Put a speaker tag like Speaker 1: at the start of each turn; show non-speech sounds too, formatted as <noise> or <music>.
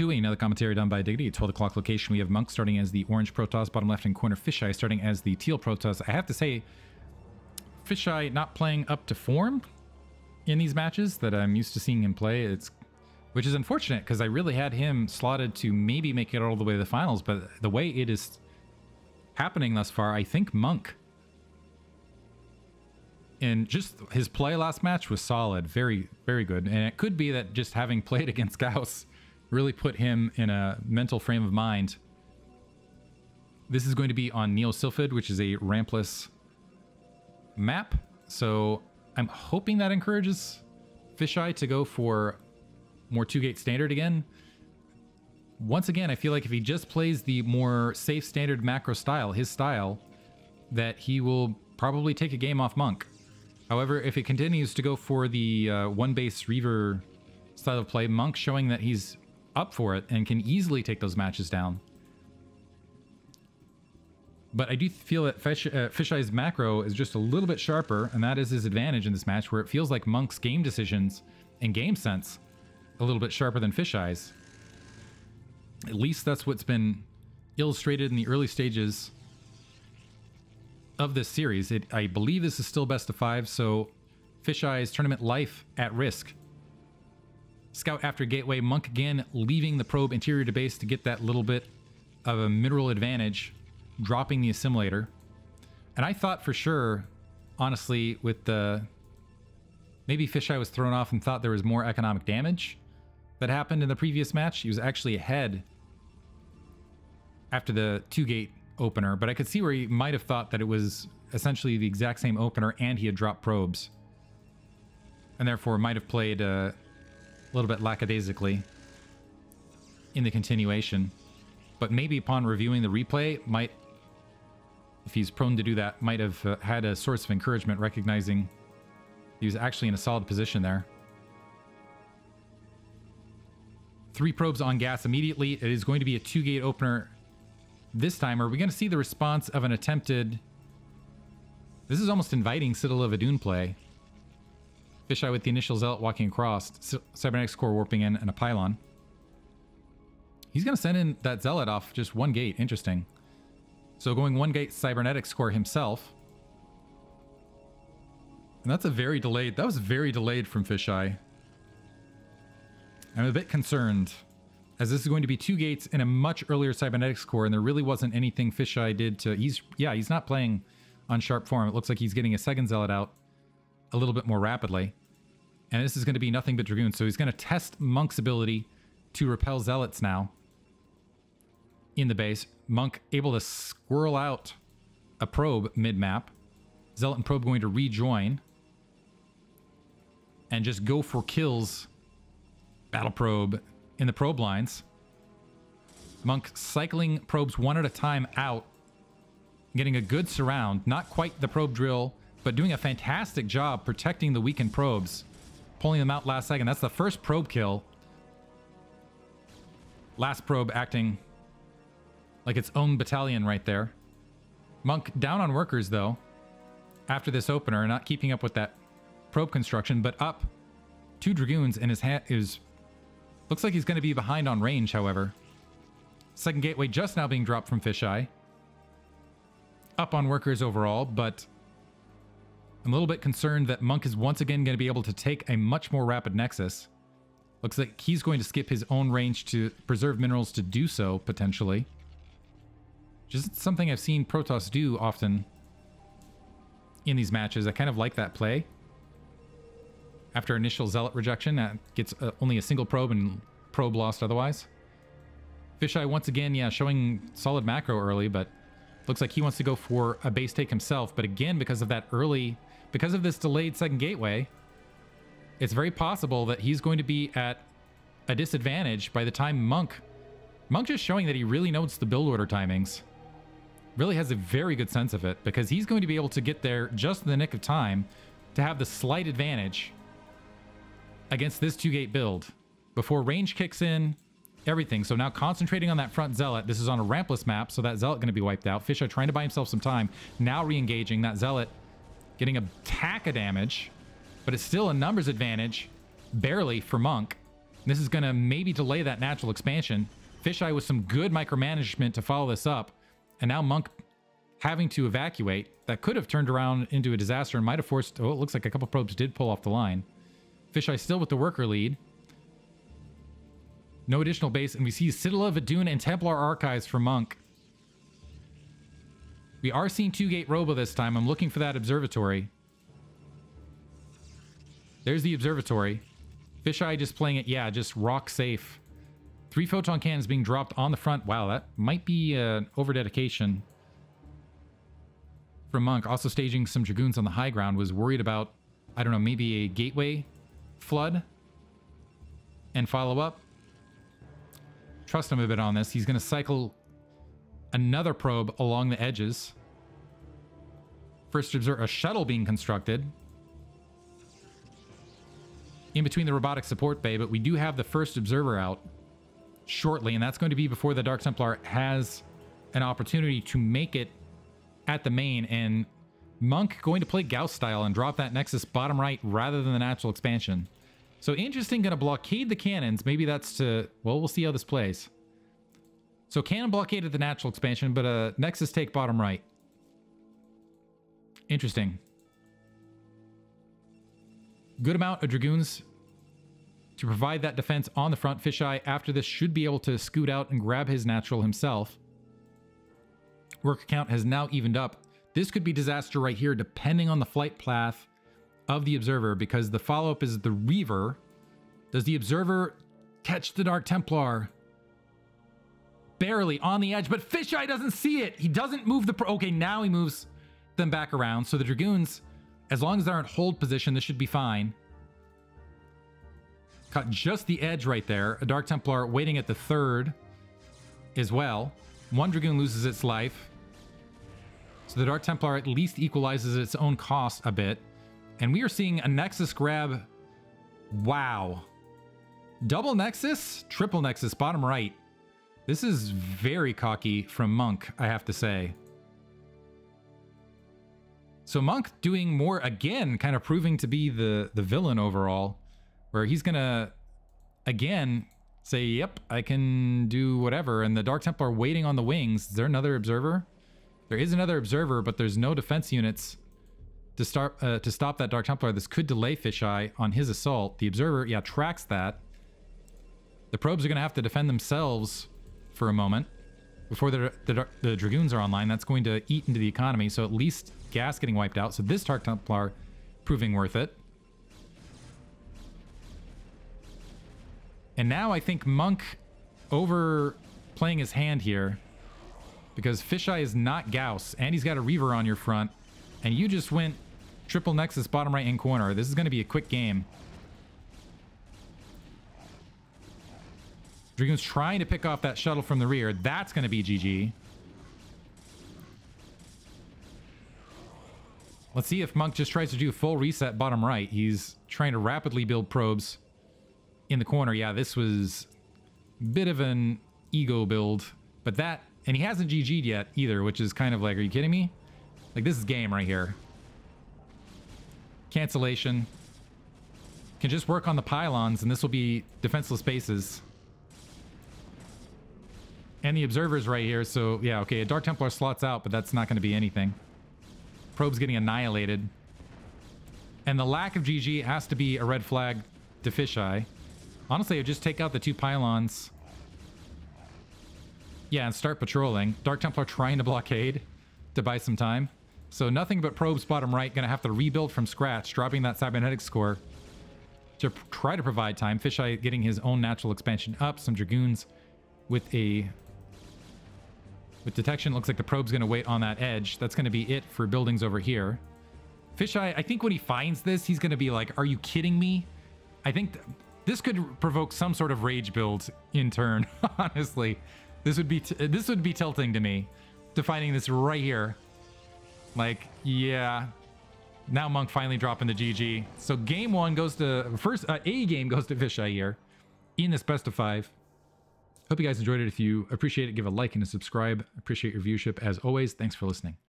Speaker 1: to another commentary done by Diggity. 12 o'clock location, we have Monk starting as the orange Protoss, bottom left hand corner Fischei starting as the teal Protoss. I have to say, Fischei not playing up to form in these matches that I'm used to seeing him play. It's which is unfortunate because I really had him slotted to maybe make it all the way to the finals, but the way it is happening thus far, I think Monk and just his play last match was solid, very, very good. And it could be that just having played <laughs> against Gauss really put him in a mental frame of mind. This is going to be on Neo Sylphid, which is a rampless map. So I'm hoping that encourages Fischei to go for more two-gate standard again. Once again, I feel like if he just plays the more safe standard macro style, his style, that he will probably take a game off Monk. However, if it continues to go for the uh, one base Reaver style of play, Monk showing that he's up for it and can easily take those matches down. But I do feel that Fish, uh, Fischei's macro is just a little bit sharper, and that is his advantage in this match, where it feels like Monk's game decisions and game sense a little bit sharper than Fischei's. At least that's what's been illustrated in the early stages of this series. It, I believe this is still best of five, so Fischei's tournament life at risk. Scout after Gateway, Monk again leaving the probe interior to base to get that little bit of a mineral advantage, dropping the assimilator. And I thought for sure, honestly, with the... Maybe Fischei was thrown off and thought there was more economic damage that happened in the previous match. He was actually ahead after the two-gate opener, but I could see where he might have thought that it was essentially the exact same opener and he had dropped probes. And therefore might have played uh, a little bit lackadaisically in the continuation. But maybe upon reviewing the replay, might, if he's prone to do that, might have uh, had a source of encouragement recognizing he was actually in a solid position there. Three probes on gas immediately. It is going to be a two-gate opener this time, are we going to see the response of an attempted... This is almost inviting Citadel of Adun play. Fischei with the initial Zealot walking across, Cybernetics core warping in, and a pylon. He's going to send in that Zealot off just one gate. Interesting. So going one gate Cybernetics core himself. And that's a very delayed... That was very delayed from Fischei. I'm a bit concerned as this is going to be two gates in a much earlier cybernetics core, and there really wasn't anything Fischei did to... He's Yeah, he's not playing on sharp form. It looks like he's getting a second Zealot out a little bit more rapidly. And this is going to be nothing but Dragoon, so he's going to test Monk's ability to repel Zealots now in the base. Monk able to squirrel out a probe mid-map. Zealot and probe going to rejoin and just go for kills. Battle probe in the probe lines. Monk cycling probes one at a time out, getting a good surround. Not quite the probe drill, but doing a fantastic job protecting the weakened probes. Pulling them out last second. That's the first probe kill. Last probe acting like its own battalion right there. Monk down on workers, though, after this opener, not keeping up with that probe construction, but up two Dragoons and his, his Looks like he's going to be behind on range, however. Second gateway just now being dropped from Fischei. Up on workers overall, but I'm a little bit concerned that Monk is once again going to be able to take a much more rapid Nexus. Looks like he's going to skip his own range to preserve minerals to do so, potentially. Just something I've seen Protoss do often in these matches. I kind of like that play after initial Zealot rejection. That gets uh, only a single probe and probe lost otherwise. Fischei once again, yeah, showing solid macro early, but looks like he wants to go for a base take himself. But again, because of that early, because of this delayed second gateway, it's very possible that he's going to be at a disadvantage by the time Monk... Monk just showing that he really knows the build order timings. Really has a very good sense of it, because he's going to be able to get there just in the nick of time to have the slight advantage against this two-gate build before range kicks in, everything. So now concentrating on that front Zealot. This is on a rampless map, so that Zealot going to be wiped out. Fischei trying to buy himself some time. Now re-engaging. That Zealot getting a tack of damage, but it's still a numbers advantage, barely for Monk. This is going to maybe delay that natural expansion. Fischei with some good micromanagement to follow this up. And now Monk having to evacuate. That could have turned around into a disaster and might have forced... Oh, it looks like a couple probes did pull off the line. Fischei still with the worker lead. No additional base. And we see Citadel of Adun, and Templar Archives for Monk. We are seeing two-gate Robo this time. I'm looking for that observatory. There's the observatory. Fischei just playing it, yeah, just rock safe. Three photon cannons being dropped on the front. Wow, that might be uh, an over-dedication from Monk. Also staging some Dragoons on the high ground. Was worried about, I don't know, maybe a gateway flood and follow up. Trust him a bit on this. He's going to cycle another probe along the edges. First observe a shuttle being constructed in between the robotic support bay, but we do have the first observer out shortly, and that's going to be before the Dark Templar has an opportunity to make it at the main. And Monk going to play Gauss style and drop that Nexus bottom right rather than the natural expansion. So interesting, going to blockade the cannons. Maybe that's to, well, we'll see how this plays. So cannon blockaded the natural expansion, but a Nexus take bottom right. Interesting good amount of Dragoons to provide that defense on the front. Fischei, after this, should be able to scoot out and grab his natural himself. Work count has now evened up. This could be disaster right here, depending on the flight path of the Observer, because the follow-up is the Reaver. Does the Observer catch the Dark Templar? Barely on the edge, but Fischei doesn't see it. He doesn't move the... okay, now he moves them back around. So the Dragoons as long as they're in hold position, this should be fine. Cut just the edge right there. A Dark Templar waiting at the third as well. One Dragoon loses its life. So the Dark Templar at least equalizes its own cost a bit. And we are seeing a Nexus grab. Wow. Double Nexus, triple Nexus, bottom right. This is very cocky from Monk, I have to say. So Monk doing more again, kind of proving to be the the villain overall, where he's gonna again say, "Yep, I can do whatever." And the Dark Templar waiting on the wings. Is there another observer? There is another observer, but there's no defense units to start uh, to stop that Dark Templar. This could delay Fischei on his assault. The observer, yeah, tracks that. The probes are gonna have to defend themselves for a moment before the, the, the Dragoons are online. That's going to eat into the economy. So at least gas getting wiped out. So this Dark Templar proving worth it. And now I think Monk over playing his hand here because Fischei is not Gauss and he's got a Reaver on your front and you just went triple Nexus bottom right hand corner. This is going to be a quick game. Dragoon's trying to pick off that shuttle from the rear. That's going to be GG. Let's see if Monk just tries to do full reset bottom right. He's trying to rapidly build probes in the corner. Yeah, this was a bit of an ego build. But that, and he hasn't GG'd yet either, which is kind of like, are you kidding me? Like, this is game right here. Cancellation. Can just work on the pylons, and this will be defenseless bases. And the observer's right here, so yeah, okay, a Dark Templar slots out, but that's not going to be anything. Probe's getting annihilated. And the lack of GG has to be a red flag to Fischei. Honestly, I'd just take out the two pylons. Yeah, and start patrolling. Dark Templar trying to blockade to buy some time. So nothing but probes bottom right. Gonna have to rebuild from scratch, dropping that cybernetics core to try to provide time. Fischei getting his own natural expansion up. Some Dragoons with a with detection, looks like the probe's going to wait on that edge. That's going to be it for buildings over here. Fischei, I think when he finds this, he's going to be like, are you kidding me? I think th this could provoke some sort of rage build in turn, <laughs> honestly. This would be this would be tilting to me, to finding this right here. Like, yeah. Now Monk finally dropping the GG. So game one goes to, first, uh, A game goes to Fischei here in this best of five. Hope you guys enjoyed it. If you appreciate it, give a like and a subscribe. Appreciate your viewership as always. Thanks for listening.